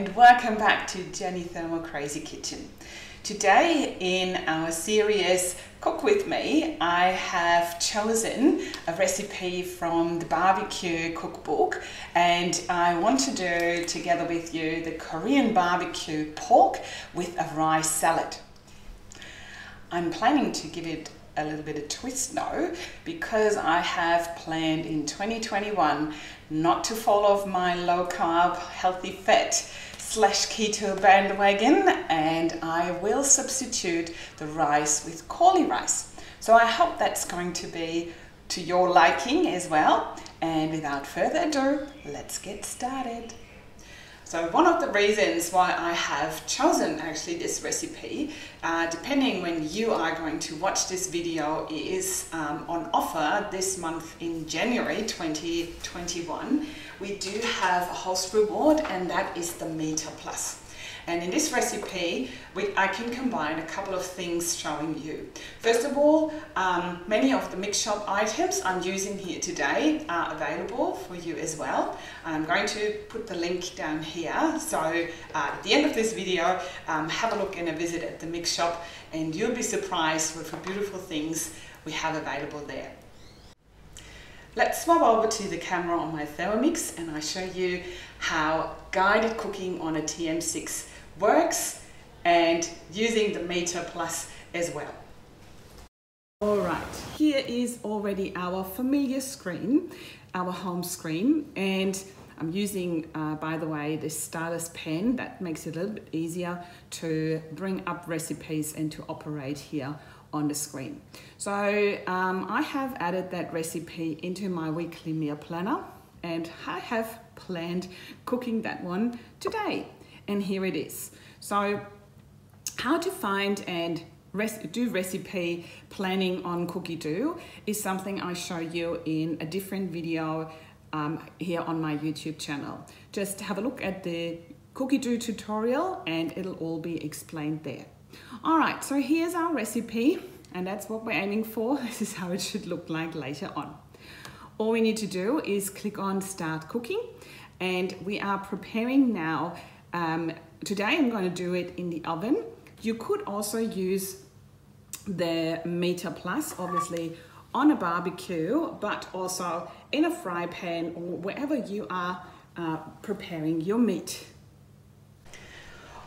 and welcome back to Jenny Thermo-Crazy Kitchen. Today in our series Cook With Me, I have chosen a recipe from the barbecue cookbook and I want to do together with you the Korean barbecue pork with a rice salad. I'm planning to give it a little bit of twist no because I have planned in 2021 not to fall off my low carb healthy fat slash keto bandwagon and I will substitute the rice with cauli rice. So I hope that's going to be to your liking as well. And without further ado, let's get started. So one of the reasons why I have chosen actually this recipe, uh, depending when you are going to watch this video, is um, on offer this month in January 2021. We do have a host reward and that is the Meater Plus. And in this recipe, we, I can combine a couple of things showing you. First of all, um, many of the mix shop items I'm using here today are available for you as well. I'm going to put the link down here. So uh, at the end of this video, um, have a look and a visit at the mix shop and you'll be surprised with the beautiful things we have available there. Let's swap over to the camera on my Thermomix and I show you how guided cooking on a TM6 works and using the Meater Plus as well. All right, here is already our familiar screen, our home screen, and I'm using, uh, by the way, this stylus pen that makes it a little bit easier to bring up recipes and to operate here on the screen. So um, I have added that recipe into my weekly meal planner and I have planned cooking that one today. And here it is. So how to find and do recipe planning on Cookidoo is something I show you in a different video um, here on my YouTube channel. Just have a look at the Cookidoo tutorial and it'll all be explained there. All right, so here's our recipe and that's what we're aiming for. This is how it should look like later on. All we need to do is click on start cooking and we are preparing now. Um, today I'm going to do it in the oven. You could also use the Meater Plus, obviously on a barbecue, but also in a fry pan or wherever you are uh, preparing your meat.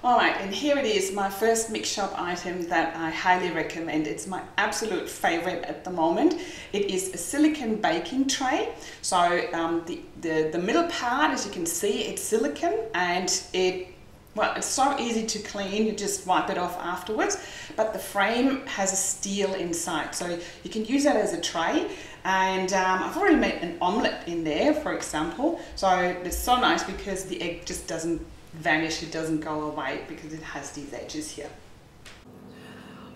All right, and here it is, my first mix shop item that I highly recommend. It's my absolute favorite at the moment. It is a silicone baking tray. So um, the, the, the middle part, as you can see, it's silicone and it well, it's so easy to clean, you just wipe it off afterwards, but the frame has a steel inside, so you can use that as a tray. And um, I've already made an omelette in there, for example, so it's so nice because the egg just doesn't vanish, it doesn't go away because it has these edges here.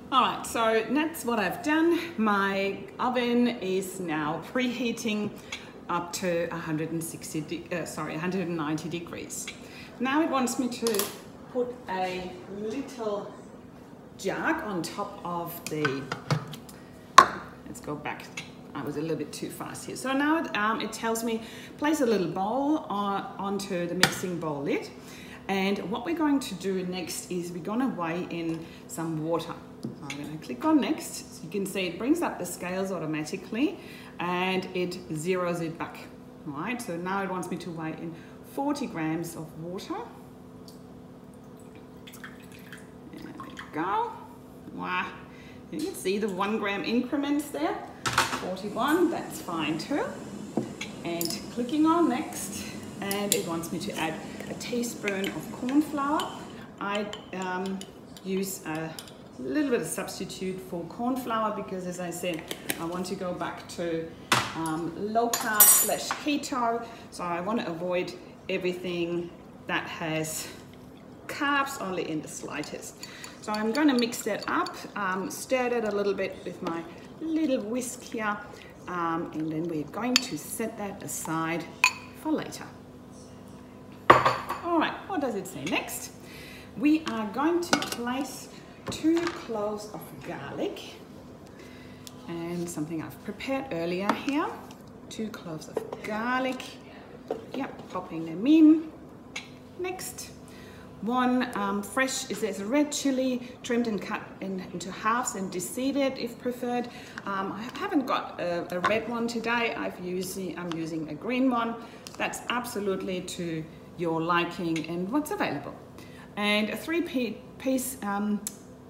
All right, so that's what I've done. My oven is now preheating up to 160, uh, sorry, 190 degrees. Now it wants me to put a little jug on top of the, let's go back. I was a little bit too fast here. So now it, um, it tells me place a little bowl on, onto the mixing bowl lid. And what we're going to do next is we're going to weigh in some water. I'm going to click on next. So you can see it brings up the scales automatically and it zeroes it back. All right, so now it wants me to weigh in 40 grams of water. There we go. Wow. You can see the one gram increments there. 41, that's fine too. And clicking on next, and it wants me to add a teaspoon of corn flour. I um, use a little bit of substitute for corn flour because as I said, I want to go back to um, low carb slash keto. So I want to avoid everything that has carbs only in the slightest. So I'm going to mix that up, um, stir it a little bit with my little whisk here, um, and then we're going to set that aside for later. All right, what does it say next? We are going to place two cloves of garlic and something I've prepared earlier here. Two cloves of garlic Yep, popping them in. Next, one um, fresh, is there's a red chili trimmed and cut in, into halves and deseeded if preferred. Um, I haven't got a, a, red one today. I've using, I'm using a green one. That's absolutely to your liking and what's available. And a three piece um,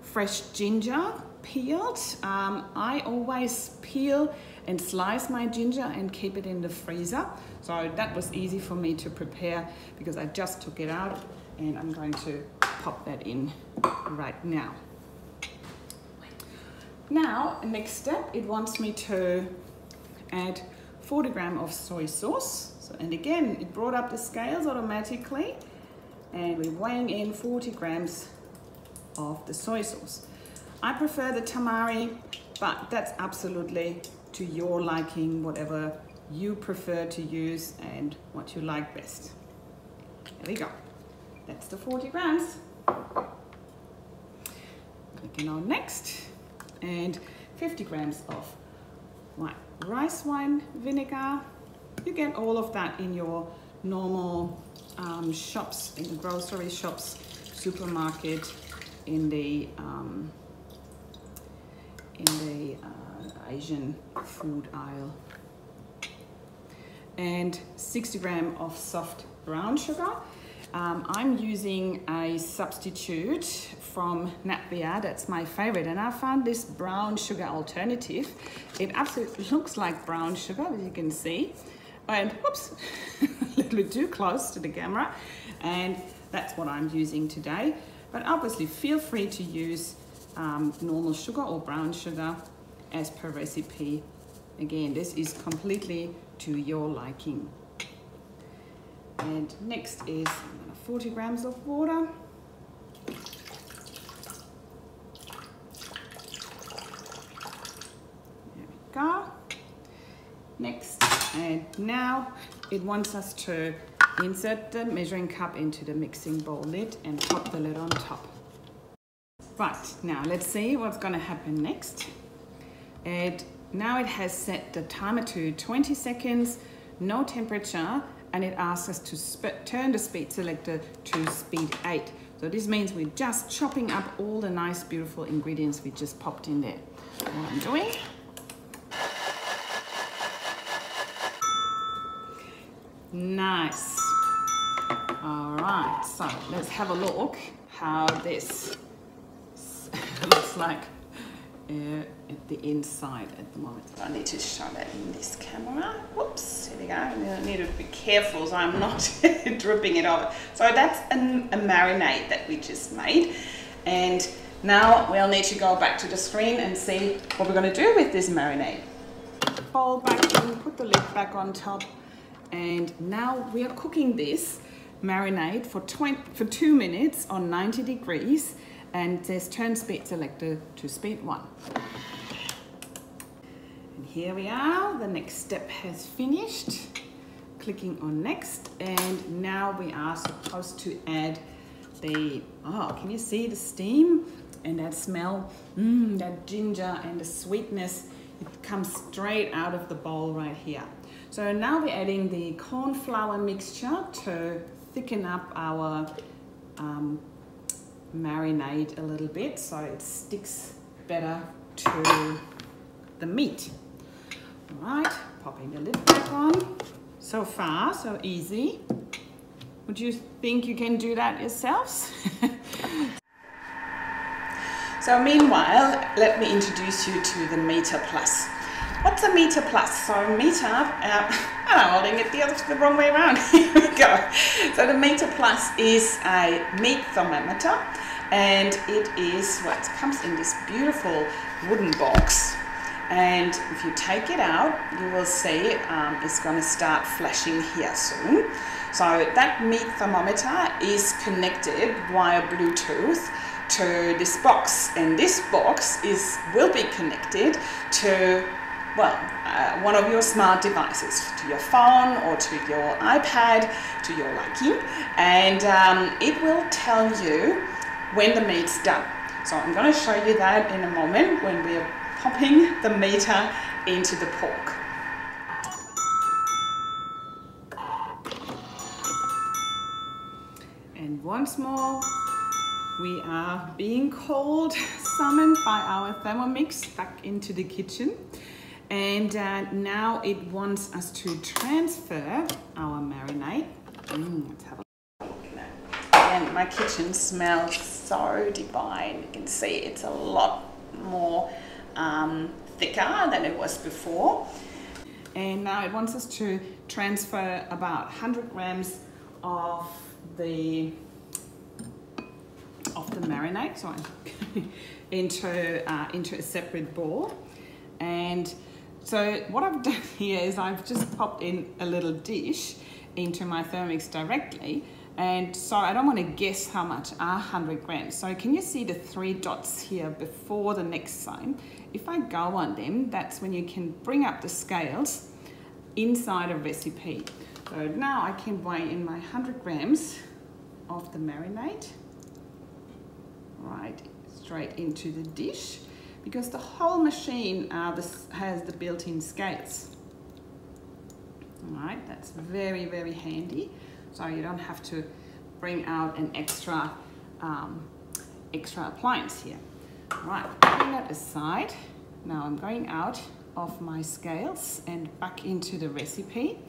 fresh ginger peeled. Um, I always peel and slice my ginger and keep it in the freezer. So that was easy for me to prepare because I just took it out and I'm going to pop that in right now. Now, next step, it wants me to add 40 gram of soy sauce. So, and again, it brought up the scales automatically and we're weighing in 40 grams of the soy sauce. I prefer the tamari, but that's absolutely to your liking, whatever you prefer to use and what you like best. There we go. That's the 40 grams. Clicking on next and 50 grams of white rice wine vinegar. You get all of that in your normal um, shops, in the grocery shops, supermarket, in the um, in the uh, Asian food aisle. And 60 gram of soft brown sugar. Um, I'm using a substitute from Natvia, that's my favorite, and I found this brown sugar alternative. It absolutely looks like brown sugar, as you can see, and whoops, a little bit too close to the camera, and that's what I'm using today. But obviously, feel free to use um, normal sugar or brown sugar as per recipe. Again, this is completely to your liking. And next is 40 grams of water. There we go. Next, and now it wants us to insert the measuring cup into the mixing bowl lid and pop the lid on top. Right, now let's see what's gonna happen next. And now it has set the timer to 20 seconds, no temperature, and it asks us to turn the speed selector to speed 8. So this means we're just chopping up all the nice beautiful ingredients we just popped in there. What I'm doing. Nice. All right, so let's have a look how this looks like uh, at the inside at the moment. I need to show it in this camera. Whoops, here we go. I need to be careful so I'm not dripping it over. So that's a, a marinade that we just made. And now we'll need to go back to the screen and see what we're gonna do with this marinade. Fold back in, put the lid back on top. And now we are cooking this marinade for, 20, for two minutes on 90 degrees and says turn speed selector to speed one. And here we are, the next step has finished. Clicking on next and now we are supposed to add the, oh, can you see the steam and that smell? Mmm, that ginger and the sweetness, it comes straight out of the bowl right here. So now we're adding the corn flour mixture to thicken up our um, marinade a little bit so it sticks better to the meat. All right, popping the lid back on. So far, so easy. Would you think you can do that yourselves? so meanwhile, let me introduce you to the Meater Plus. What's a Meater Plus? So Meater, uh, I'm holding it the, other, the wrong way around. Here we go. So the Meater Plus is a meat thermometer and it is, well, comes in this beautiful wooden box and if you take it out you will see um, it's going to start flashing here soon so that meat thermometer is connected via Bluetooth to this box and this box is will be connected to well uh, one of your smart devices to your phone or to your iPad to your liking and um, it will tell you when the meat's done. So I'm going to show you that in a moment when we're popping the Meater into the pork. And once more, we are being called, summoned by our Thermomix back into the kitchen. And uh, now it wants us to transfer our marinade. Mm, let's have a look at that. And my kitchen smells so divine. You can see it's a lot more um, thicker than it was before. And now it wants us to transfer about 100 grams of the of the marinade into uh, into a separate bowl. And so what I've done here is I've just popped in a little dish into my Thermomix directly. And so I don't want to guess how much are 100 grams. So can you see the three dots here before the next sign? If I go on them, that's when you can bring up the scales inside a recipe. So now I can weigh in my 100 grams of the marinade right straight into the dish because the whole machine this has the built-in scales. All right, that's very, very handy. So you don't have to bring out an extra, um, extra appliance here. All right, putting that aside. Now I'm going out of my scales and back into the recipe.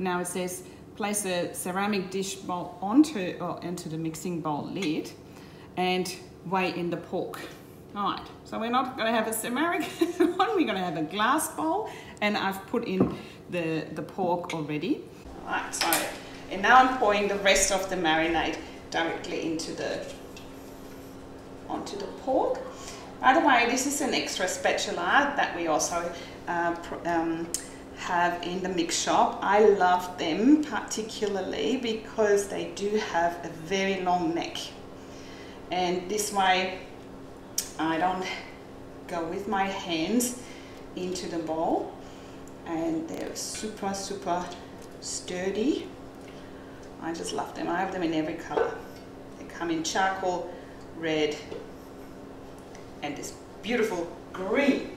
Now it says place a ceramic dish bowl onto or into the mixing bowl lid and weigh in the pork. All right, so we're not gonna have a ceramic one, we're gonna have a glass bowl and I've put in the, the pork already. All right, so, and now I'm pouring the rest of the marinade directly into the, onto the pork. By the way, this is an extra spatula that we also uh, um, have in the mix shop. I love them particularly because they do have a very long neck. And this way I don't go with my hands into the bowl and they're super, super sturdy. I just love them. I have them in every color. They come in charcoal, red, and this beautiful green.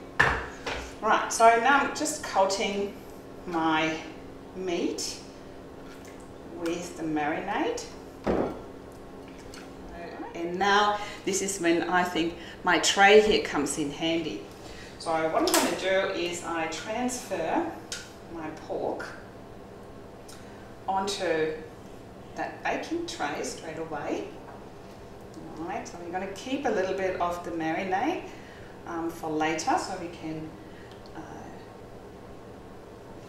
Right, so now I'm just coating my meat with the marinade. Now this is when I think my tray here comes in handy. So what I'm going to do is I transfer my pork onto that baking tray straight away. Alright, so we're going to keep a little bit of the marinade um, for later so we can uh,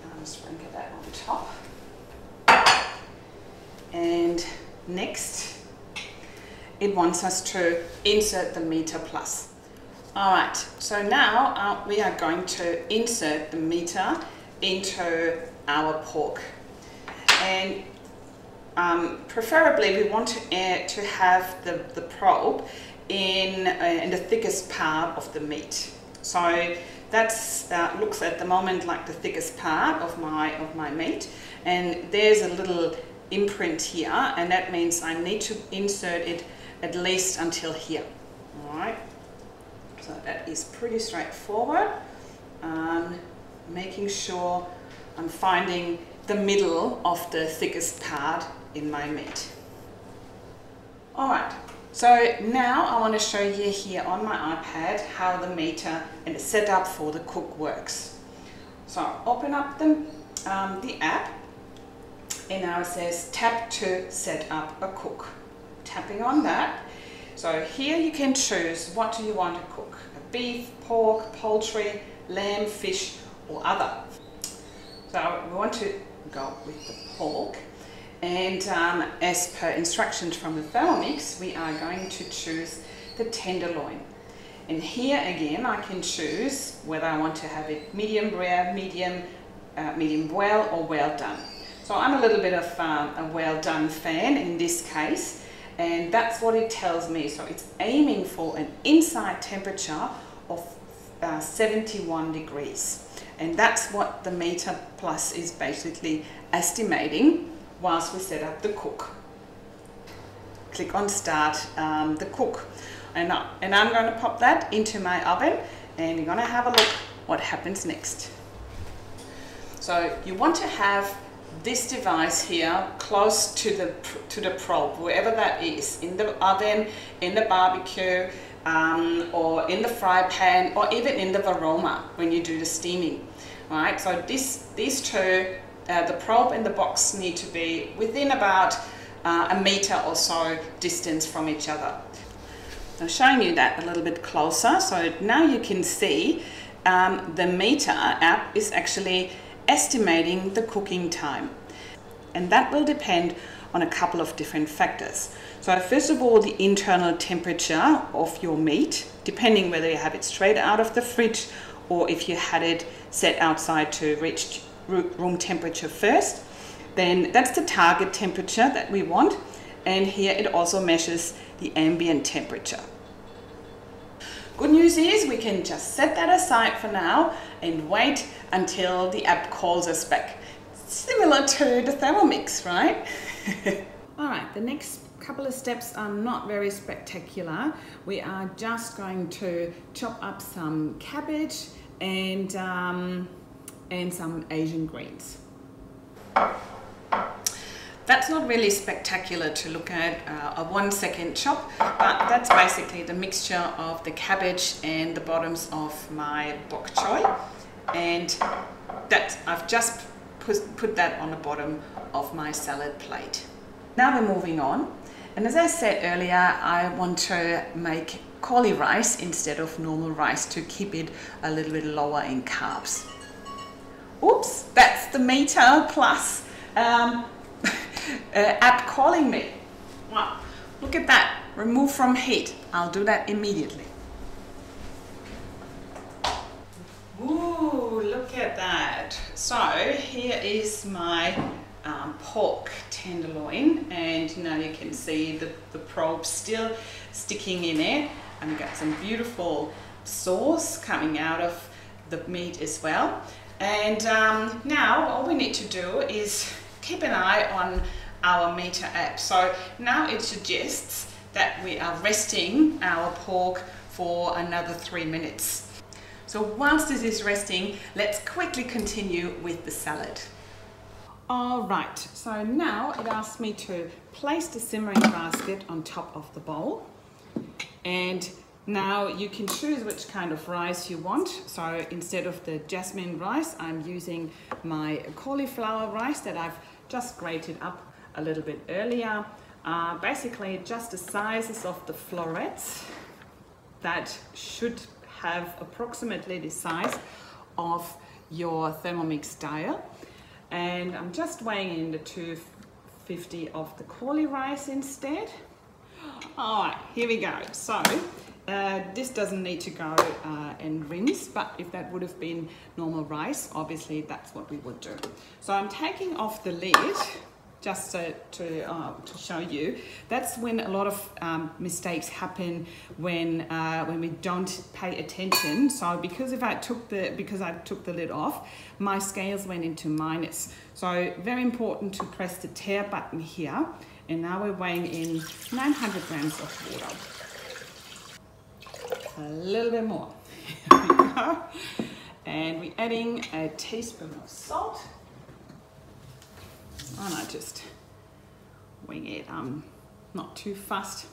um, sprinkle that on top. And next it wants us to insert the Meater plus. All right, so now uh, we are going to insert the Meater into our pork. And um, preferably we want to, uh, to have the, the probe in, uh, in the thickest part of the meat. So that uh, looks at the moment like the thickest part of my, of my meat. And there's a little imprint here, and that means I need to insert it at least until here. All right, so that is pretty straightforward. Um, making sure I'm finding the middle of the thickest part in my meat. All right, so now I want to show you here on my iPad how the Meater and the setup for the cook works. So I open up the, um, the app and now it says tap to set up a cook tapping on that. So here you can choose what do you want to cook, beef, pork, poultry, lamb, fish or other. So we want to go with the pork and um, as per instructions from the Thermomix we are going to choose the tenderloin. And here again I can choose whether I want to have it medium rare, medium, uh, medium well or well done. So I'm a little bit of um, a well done fan in this case and that's what it tells me. So it's aiming for an inside temperature of uh, 71 degrees. And that's what the Meater plus is basically estimating whilst we set up the cook. Click on start um, the cook. And, and I'm going to pop that into my oven and you're going to have a look what happens next. So you want to have this device here close to the to the probe wherever that is in the oven in the barbecue um, or in the fry pan or even in the varoma when you do the steaming right? So this these two uh, the probe and the box need to be within about uh, a meter or so distance from each other. I'm showing you that a little bit closer so now you can see um, the Meater app is actually estimating the cooking time. And that will depend on a couple of different factors. So first of all, the internal temperature of your meat, depending whether you have it straight out of the fridge or if you had it set outside to reach room temperature first. Then that's the target temperature that we want. And here it also measures the ambient temperature. Good news is we can just set that aside for now and wait until the app calls us back. Similar to the Thermomix, right? All right, the next couple of steps are not very spectacular. We are just going to chop up some cabbage and, um, and some Asian greens. That's not really spectacular to look at, uh, a one second chop, but that's basically the mixture of the cabbage and the bottoms of my bok choy. And that I've just put, put that on the bottom of my salad plate. Now we're moving on. And as I said earlier, I want to make cauli rice instead of normal rice to keep it a little bit lower in carbs. Oops, that's the Meater plus um, uh, app calling me. Wow, look at that. Remove from heat. I'll do that immediately. Ooh, look at that. So here is my um, pork tenderloin and now you can see the, the probe still sticking in it and we've got some beautiful sauce coming out of the meat as well. And um, now all we need to do is keep an eye on our Meater app. So now it suggests that we are resting our pork for another three minutes. So whilst this is resting, let's quickly continue with the salad. All right, so now it asks me to place the simmering basket on top of the bowl. And now you can choose which kind of rice you want. So instead of the jasmine rice, I'm using my cauliflower rice that I've just grated up a little bit earlier. Uh, basically just the sizes of the florets that should have approximately the size of your Thermomix dial. And I'm just weighing in the 250 of the cauli rice instead. All right, here we go. So uh, this doesn't need to go uh, and rinse, but if that would have been normal rice, obviously that's what we would do. So I'm taking off the lid just to, to, uh, to, show you, that's when a lot of um, mistakes happen when, uh, when we don't pay attention. So because if I took the, because I took the lid off, my scales went into minus. So very important to press the tare button here. And now we're weighing in 900 grams of water a little bit more. Here we go. And we're adding a teaspoon of salt. And I just wing it. I'm not too fussed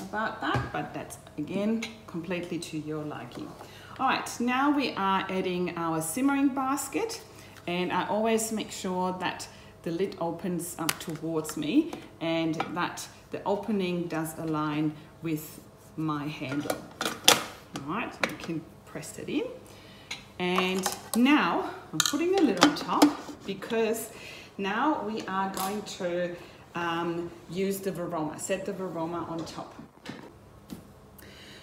about that, but that's again completely to your liking. All right, now we are adding our simmering basket and I always make sure that the lid opens up towards me and that the opening does align with my handle. All right, so I can press it in. And now I'm putting the lid on top because now we are going to um, use the Varoma, set the Varoma on top.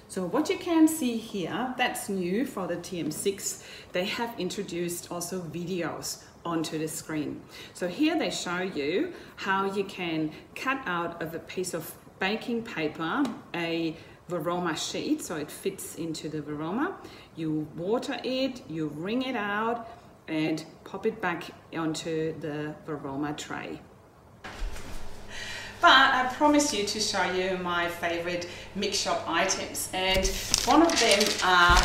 So what you can see here, that's new for the TM6. They have introduced also videos onto the screen. So here they show you how you can cut out of a piece of baking paper a Varoma sheet, so it fits into the Varoma. You water it, you wring it out, and pop it back onto the Varoma tray. But I promised you to show you my favorite mix shop items, and one of them are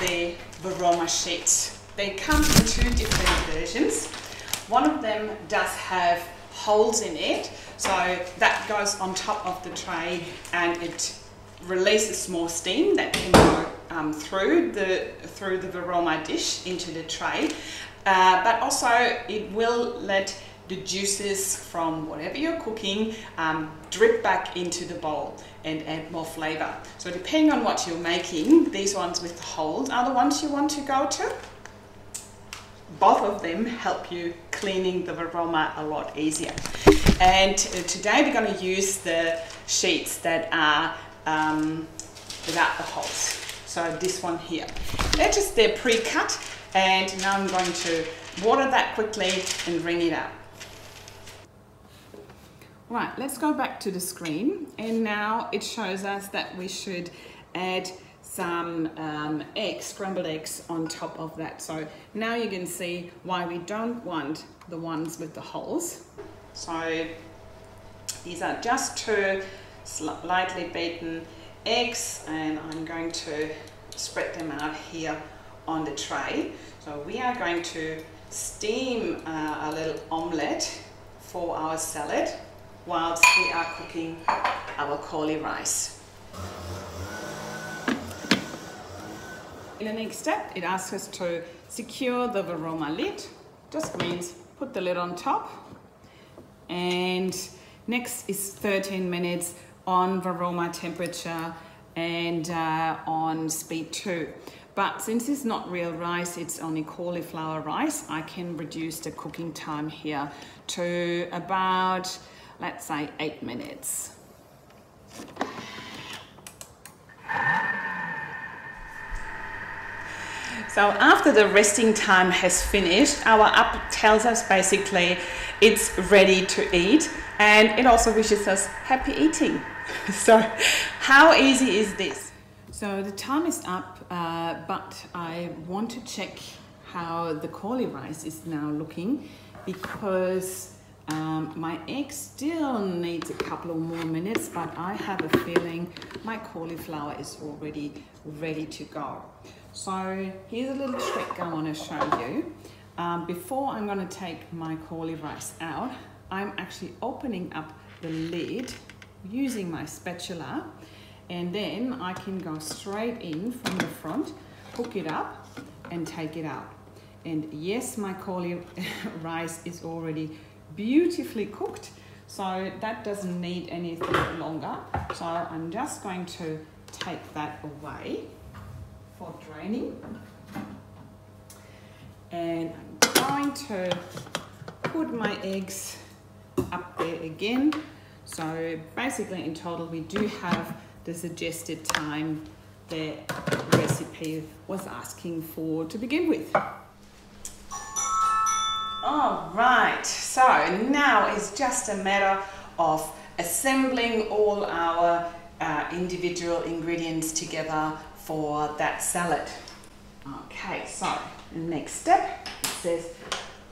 the Varoma sheets. They come in two different versions. One of them does have holes in it, so that goes on top of the tray and it releases more steam that can go um, through the through the varoma dish into the tray. Uh, but also it will let the juices from whatever you're cooking um, drip back into the bowl and add more flavor. So depending on what you're making, these ones with the holes are the ones you want to go to. Both of them help you cleaning the varoma a lot easier. And uh, today we're going to use the sheets that are um, without the holes. So this one here. They're just, they're pre-cut and now I'm going to water that quickly and wring it out. Right, let's go back to the screen and now it shows us that we should add some um, eggs, scrambled eggs on top of that. So now you can see why we don't want the ones with the holes. So these are just two lightly beaten eggs and I'm going to spread them out here on the tray. So we are going to steam uh, a little omelette for our salad whilst we are cooking our cauli rice. In the next step, it asks us to secure the varoma lid. Just means put the lid on top. And next is 13 minutes on varoma temperature and uh, on speed 2. But since it's not real rice, it's only cauliflower rice, I can reduce the cooking time here to about let's say eight minutes. So after the resting time has finished, our app tells us basically it's ready to eat and it also wishes us happy eating. so how easy is this? So the time is up, uh, but I want to check how the cauli rice is now looking because um, my egg still needs a couple of more minutes, but I have a feeling my cauliflower is already ready to go. So here's a little trick I want to show you. Um, before I'm going to take my cauli rice out, I'm actually opening up the lid using my spatula and then I can go straight in from the front, hook it up and take it out. And yes, my cauli rice is already beautifully cooked. So that doesn't need anything longer. So I'm just going to take that away for draining. And I'm going to put my eggs up there again. So basically in total we do have the suggested time the recipe was asking for to begin with. All right, so now it's just a matter of assembling all our uh, individual ingredients together for that salad. Okay, so next step, it says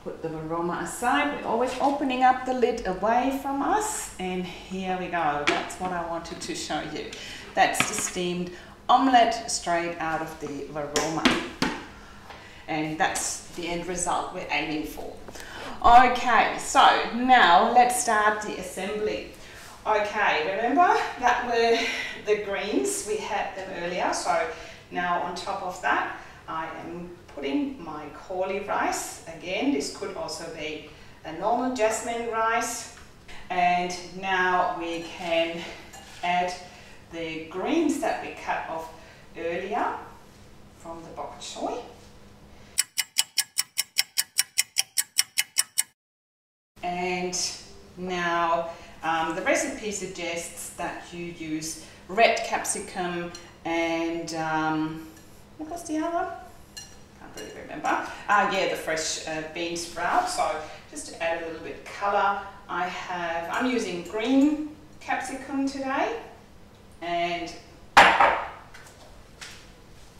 put the varoma aside. We're always opening up the lid away from us. And here we go. That's what I wanted to show you. That's the steamed omelette straight out of the varoma. And that's the end result we're aiming for. Okay, so now let's start the assembly. Okay, remember that were the greens, we had them earlier, so now on top of that I am putting my cauli rice. Again, this could also be a normal jasmine rice. And now we can add the greens that we cut off earlier from the bok choy. And now um, the recipe suggests that you use red capsicum and um, what was the other? Can't really remember. Uh, yeah, the fresh uh, bean sprout. So just to add a little bit of colour, I have, I'm using green capsicum today and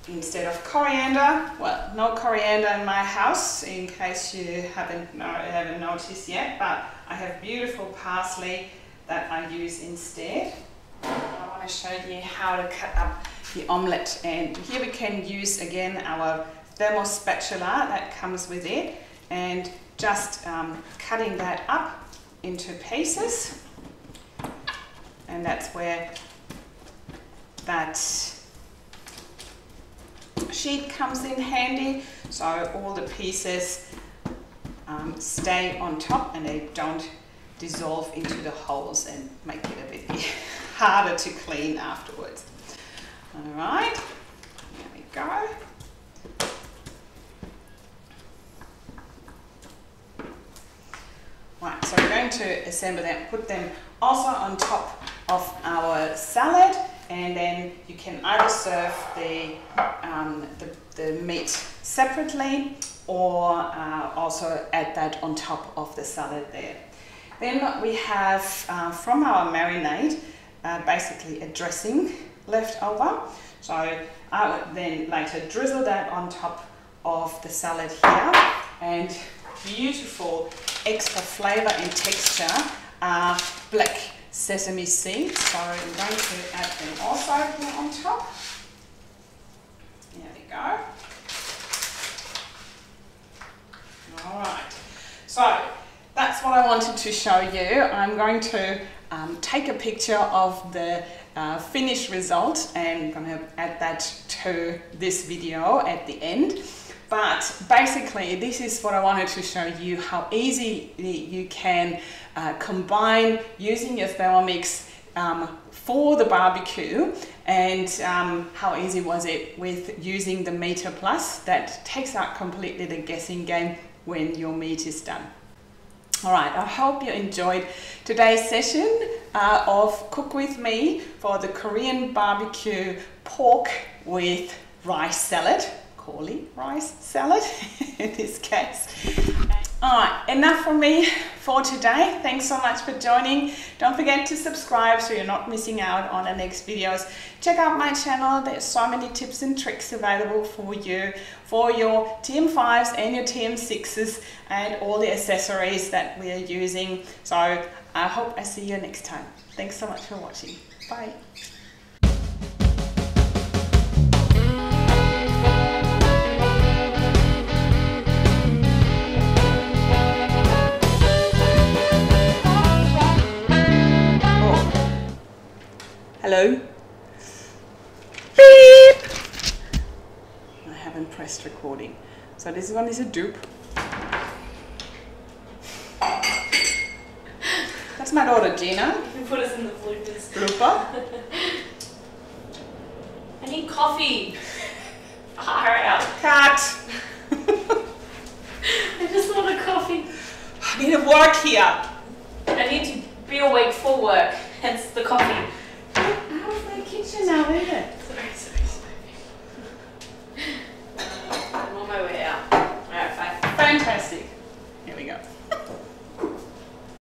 instead of coriander. Well, no coriander in my house, in case you haven't, haven't noticed yet, but I have beautiful parsley that I use instead. I want to show you how to cut up the omelette and here we can use again our thermal spatula that comes with it and just um, cutting that up into pieces. And that's where that sheet comes in handy. So all the pieces um, stay on top and they don't dissolve into the holes and make it a bit harder to clean afterwards. All right, there we go. Right, so we're going to assemble them, put them also on top of our salad and then you can either serve the, um, the, the, meat separately or uh, also add that on top of the salad there. Then we have uh, from our marinade uh, basically a dressing left over. So I would then later drizzle that on top of the salad here and beautiful extra flavor and texture are black sesame seeds. So I'm going to add them also on top. There we go. All right. So that's what I wanted to show you. I'm going to um, take a picture of the uh, finished result and I'm going to add that to this video at the end. But basically, this is what I wanted to show you how easy you can uh, combine using your Thermomix um, for the barbecue and um, how easy was it with using the Meater Plus that takes out completely the guessing game when your meat is done. All right, I hope you enjoyed today's session uh, of Cook With Me for the Korean barbecue pork with rice salad. Corley rice salad in this case. All right, enough from me for today. Thanks so much for joining. Don't forget to subscribe so you're not missing out on the next videos. Check out my channel. There's so many tips and tricks available for you for your TM5s and your TM6s and all the accessories that we are using. So I hope I see you next time. Thanks so much for watching. Bye. So this one is a dupe. That's my daughter Gina. You can put us in the bloopers. Blooper. I need coffee. Ah, hurry up. Cat. I just want a coffee. I need to work here. I need to be awake for work, hence the coffee. my way. All right, bye. Fantastic.